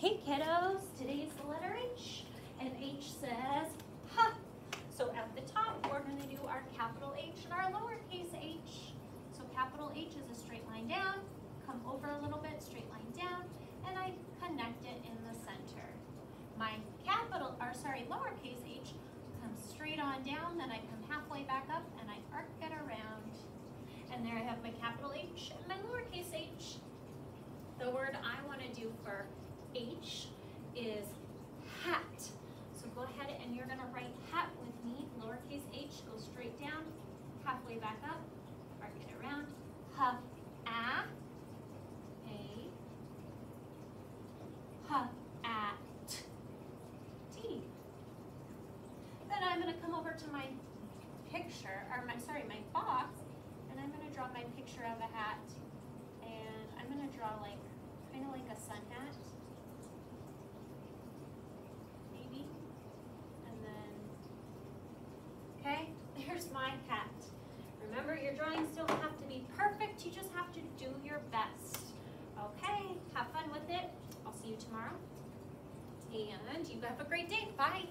Hey kiddos, today's the letter H, and H says ha. So at the top, we're gonna do our capital H and our lowercase h. So capital H is a straight line down, come over a little bit, straight line down, and I connect it in the center. My capital, or sorry, lowercase h comes straight on down, then I come halfway back up and I arc it around. And there I have my capital H and my lowercase h. The word I wanna do for H is hat. So go ahead and you're gonna write hat with me. Lowercase h, go straight down, halfway back up, arc it around. Ha, a, a, ha, at, t. Then I'm gonna come over to my picture, or my, sorry, my box, and I'm gonna draw my picture of a hat. And I'm gonna draw like, kind of like a sun hat. Maybe. And then, okay, there's my hat. Remember, your drawings don't have to be perfect, you just have to do your best. Okay, have fun with it. I'll see you tomorrow. And you have a great day. Bye.